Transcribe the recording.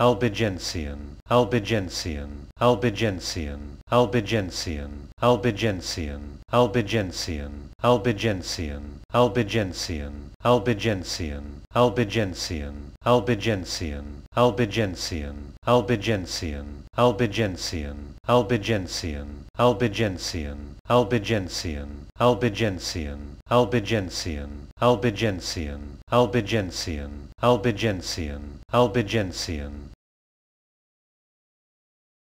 Albigensian, Albigensian, Albigensian, Albigensian, Albigensian, Albigensian, Albigensian, Albigensian, Albigensian, Albigensian, Albigensian, Albigensian, Albigensian, Albigensian, Albigensian, Albigensian, Albigensian, Albigensian, Albigensian, Albigensian, Albigensian, Albigensian, Albigensian,